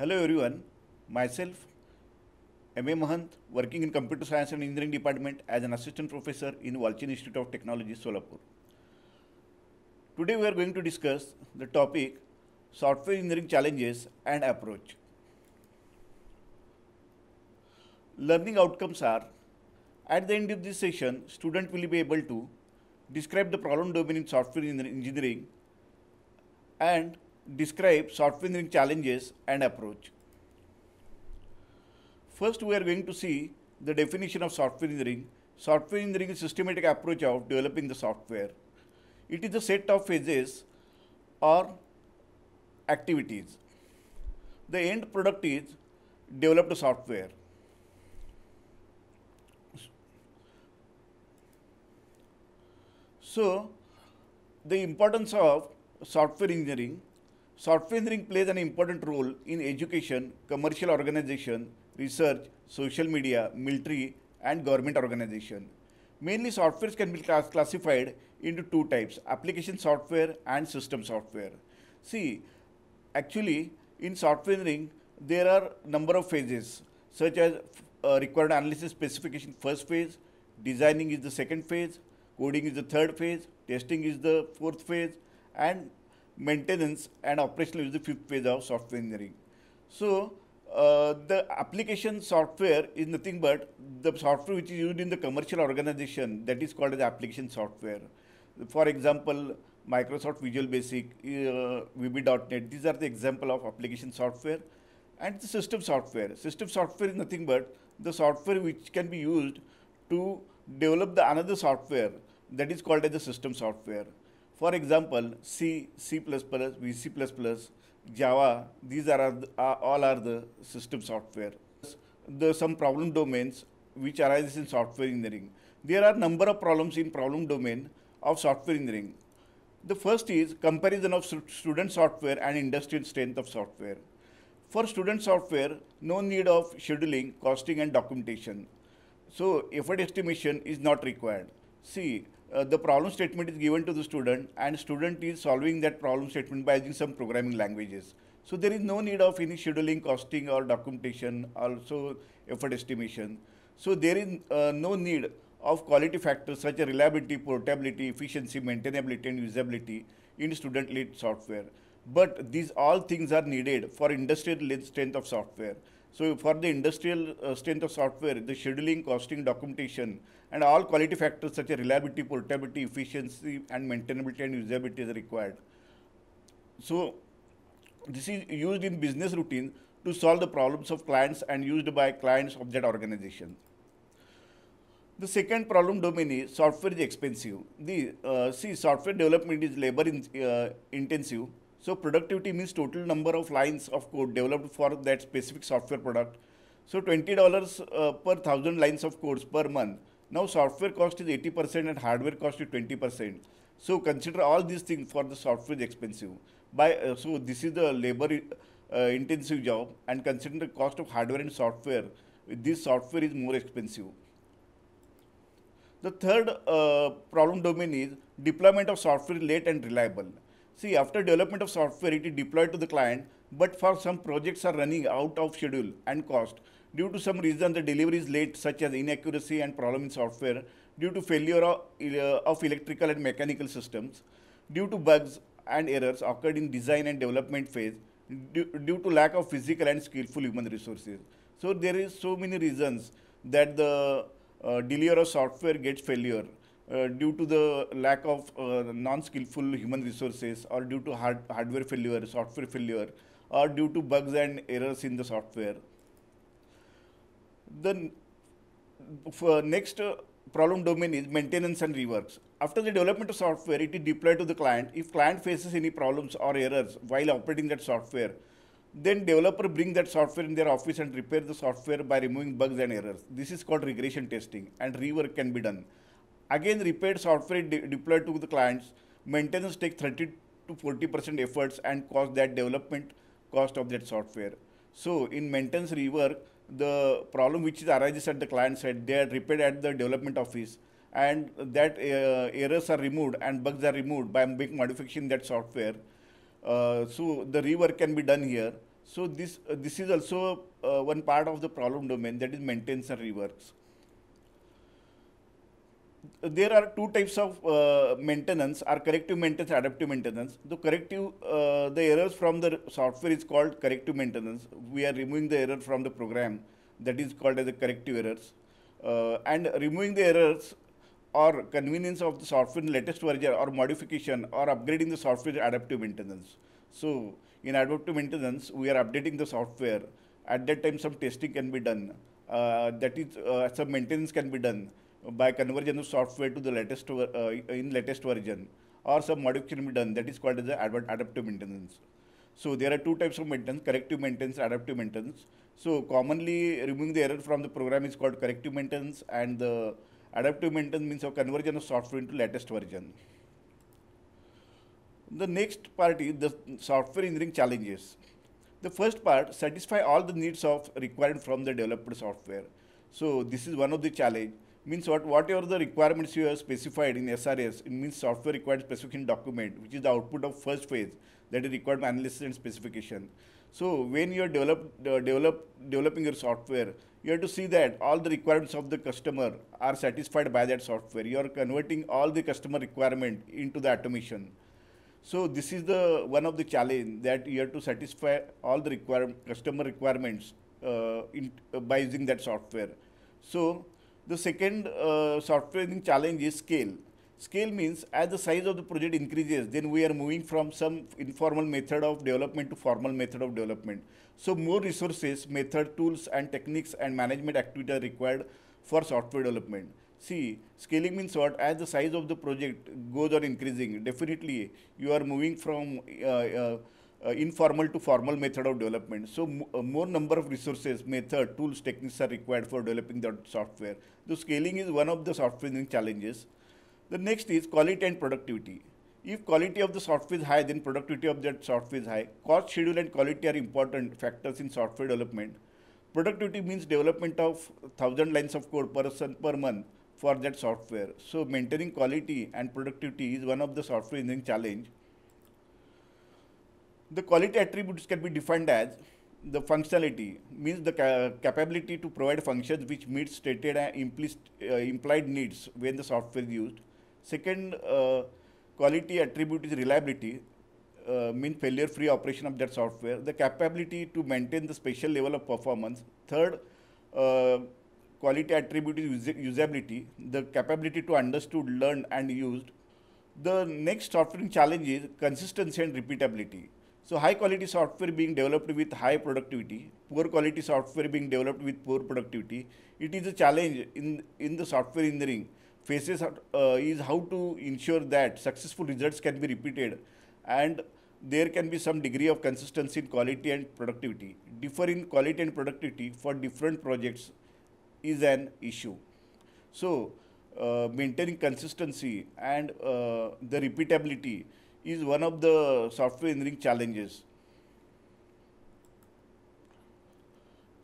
Hello everyone, myself M.A. Mahant, working in Computer Science and Engineering Department as an assistant professor in Walchand Institute of Technology, Solapur. Today we are going to discuss the topic software engineering challenges and approach. Learning outcomes are at the end of this session, student will be able to describe the problem domain in software engineering and describe software engineering challenges and approach. First, we are going to see the definition of software engineering. Software engineering is a systematic approach of developing the software. It is a set of phases or activities. The end product is developed software. So, the importance of software engineering. Software engineering plays an important role in education, commercial organization, research, social media, military, and government organization. Mainly, softwares can be class classified into two types application software and system software. See, actually, in software engineering, there are number of phases such as uh, required analysis specification first phase, designing is the second phase, coding is the third phase, testing is the fourth phase, and maintenance and operational is the fifth phase of software engineering. So, uh, the application software is nothing but the software which is used in the commercial organization that is called as application software. For example, Microsoft Visual Basic, uh, VB.NET, these are the example of application software and the system software. System software is nothing but the software which can be used to develop the another software that is called as the system software. For example, C, C++, VC++, Java, these are, are all are the system software. The some problem domains which arises in software engineering. There are number of problems in problem domain of software engineering. The first is comparison of student software and industrial strength of software. For student software, no need of scheduling, costing and documentation. So effort estimation is not required. See, uh, the problem statement is given to the student and student is solving that problem statement by using some programming languages. So there is no need of any scheduling, costing or documentation, also effort estimation. So there is uh, no need of quality factors such as reliability, portability, efficiency, maintainability and usability in student-led software. But these all things are needed for industrial strength of software. So for the industrial uh, strength of software, the scheduling, costing, documentation, and all quality factors such as reliability, portability, efficiency, and maintainability and usability is required. So this is used in business routine to solve the problems of clients and used by clients of that organization. The second problem domain is software is expensive. The uh, see software development is labor in, uh, intensive so productivity means total number of lines of code developed for that specific software product. So $20 uh, per thousand lines of codes per month. Now software cost is 80% and hardware cost is 20%. So consider all these things for the software is expensive. By uh, so this is the labor uh, intensive job and consider the cost of hardware and software. This software is more expensive. The third uh, problem domain is deployment of software late and reliable. See, after development of software, it is deployed to the client, but for some projects are running out of schedule and cost. Due to some reason, the delivery is late, such as inaccuracy and problem in software, due to failure of, uh, of electrical and mechanical systems, due to bugs and errors occurred in design and development phase, due, due to lack of physical and skillful human resources. So there is so many reasons that the uh, delivery of software gets failure uh, due to the lack of uh, non-skillful human resources or due to hard hardware failure, software failure, or due to bugs and errors in the software. The next uh, problem domain is maintenance and reworks. After the development of software, it is deployed to the client. If client faces any problems or errors while operating that software, then developer bring that software in their office and repair the software by removing bugs and errors. This is called regression testing and rework can be done. Again, repaired software de deployed to the clients. Maintenance takes 30 to 40% efforts and cost that development cost of that software. So in maintenance rework, the problem which arises at the client side, they are repaired at the development office and that uh, errors are removed and bugs are removed by making modification in that software. Uh, so the rework can be done here. So this uh, this is also uh, one part of the problem domain that is maintenance and reworks. There are two types of uh, maintenance: are corrective maintenance, adaptive maintenance. The corrective, uh, the errors from the software is called corrective maintenance. We are removing the error from the program. That is called as a corrective errors. Uh, and removing the errors or convenience of the software in latest version or modification or upgrading the software adaptive maintenance. So in adaptive maintenance, we are updating the software. At that time, some testing can be done. Uh, that is, uh, some maintenance can be done by conversion of software to the latest uh, in latest version, or some modification be done. That is called as adaptive maintenance. So there are two types of maintenance: corrective maintenance, adaptive maintenance. So commonly, removing the error from the program is called corrective maintenance, and the adaptive maintenance means of conversion of software into latest version. The next part is the software engineering challenges. The first part, satisfy all the needs of required from the developed software. So this is one of the challenge. Means what, whatever the requirements you have specified in SRS, it means software required specification document, which is the output of first phase, that is required analysis and specification. So when you are develop, uh, develop, developing your software, you have to see that all the requirements of the customer are satisfied by that software. You are converting all the customer requirement into the automation. So this is the one of the challenge that you have to satisfy all the require, customer requirements uh, in, uh, by using that software. So the second uh, software challenge is scale. Scale means as the size of the project increases, then we are moving from some informal method of development to formal method of development. So more resources, method, tools and techniques and management activity are required for software development. See, scaling means what? As the size of the project goes on increasing, definitely you are moving from uh, uh, uh, informal to formal method of development. So uh, more number of resources, method, tools, techniques are required for developing the software. So scaling is one of the software engineering challenges. The next is quality and productivity. If quality of the software is high, then productivity of that software is high. Cost, schedule, and quality are important factors in software development. Productivity means development of 1000 lines of code per, per month for that software. So maintaining quality and productivity is one of the software engineering challenge. The quality attributes can be defined as the functionality means the ca capability to provide functions which meet stated and uh, implied needs when the software is used. Second, uh, quality attribute is reliability, uh, means failure-free operation of that software. The capability to maintain the special level of performance. Third, uh, quality attribute is usability, the capability to understood, learn and used. The next software challenge is consistency and repeatability. So high quality software being developed with high productivity, poor quality software being developed with poor productivity. It is a challenge in, in the software engineering faces uh, is how to ensure that successful results can be repeated and there can be some degree of consistency in quality and productivity. Differ in quality and productivity for different projects is an issue. So, uh, maintaining consistency and uh, the repeatability is one of the software engineering challenges.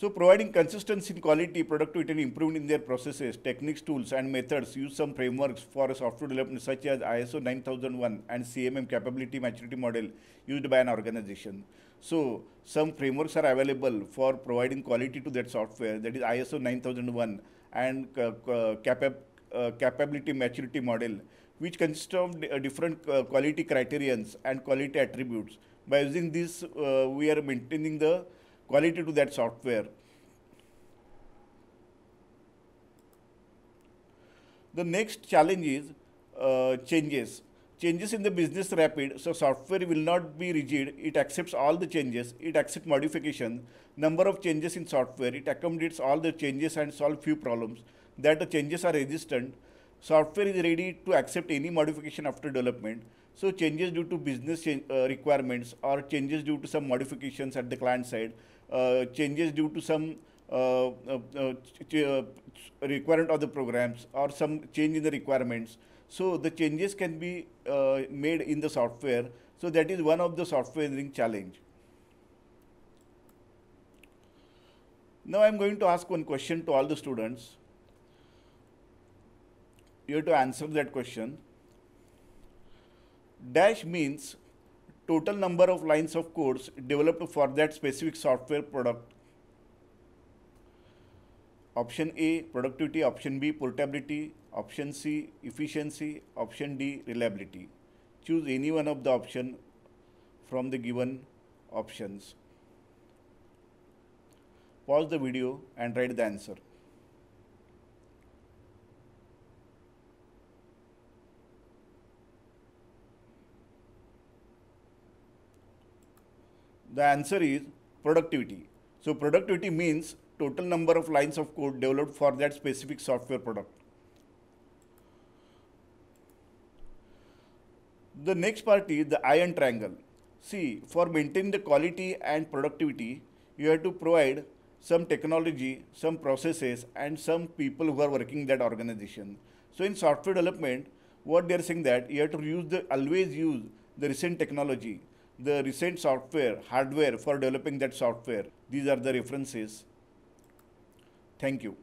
So providing consistency in quality, productivity and improvement in their processes, techniques, tools and methods use some frameworks for software development such as ISO 9001 and CMM capability maturity model used by an organization. So some frameworks are available for providing quality to that software that is ISO 9001 and uh, uh, capability maturity model which consists of uh, different uh, quality criterions and quality attributes. By using this, uh, we are maintaining the quality to that software. The next challenge is uh, changes changes in the business rapid, so software will not be rigid. It accepts all the changes. It accepts modification. Number of changes in software. It accommodates all the changes and solve few problems. That the changes are resistant. Software is ready to accept any modification after development. So changes due to business uh, requirements or changes due to some modifications at the client side, uh, changes due to some uh, uh, uh requirement of the programs or some change in the requirements so the changes can be uh, made in the software. So that is one of the software engineering challenge. Now I am going to ask one question to all the students. You have to answer that question. Dash means total number of lines of codes developed for that specific software product. Option A, productivity. Option B, portability. Option C, efficiency. Option D, reliability. Choose any one of the option from the given options. Pause the video and write the answer. The answer is productivity. So productivity means total number of lines of code developed for that specific software product. The next part is the iron triangle. See, for maintaining the quality and productivity, you have to provide some technology, some processes, and some people who are working that organization. So in software development, what they are saying that you have to use the always use the recent technology the recent software, hardware for developing that software. These are the references. Thank you.